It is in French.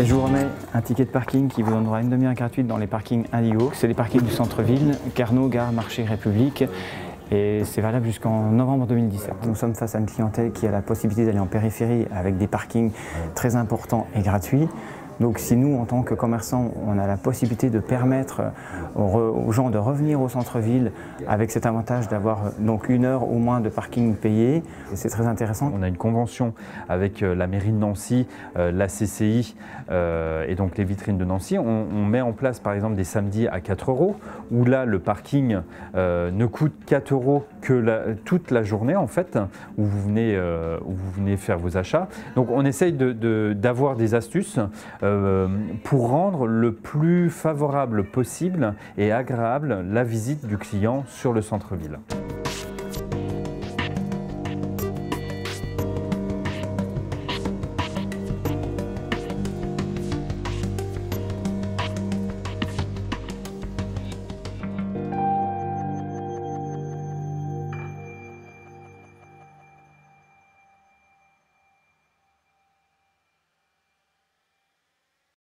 Je vous remets un ticket de parking qui vous donnera une demi-heure gratuite dans les parkings Indigo. C'est les parkings du centre-ville, Carnot, Gare, Marché, République. Et c'est valable jusqu'en novembre 2017. Nous sommes face à une clientèle qui a la possibilité d'aller en périphérie avec des parkings très importants et gratuits. Donc si nous, en tant que commerçants, on a la possibilité de permettre aux, gens de revenir au centre-ville avec cet avantage d'avoir donc une heure au moins de parking payé, c'est très intéressant. On a une convention avec euh, la mairie de Nancy, euh, la CCI euh, et donc les vitrines de Nancy. On, met en place par exemple des samedis à 4 euros, où là le parking ne coûte 4 euros que toute la journée en fait, où vous venez, où vous venez faire vos achats. Donc on essaye d'avoir des astuces euh, pour rendre le plus favorable possible et agréable la visite du client sur le centre-ville.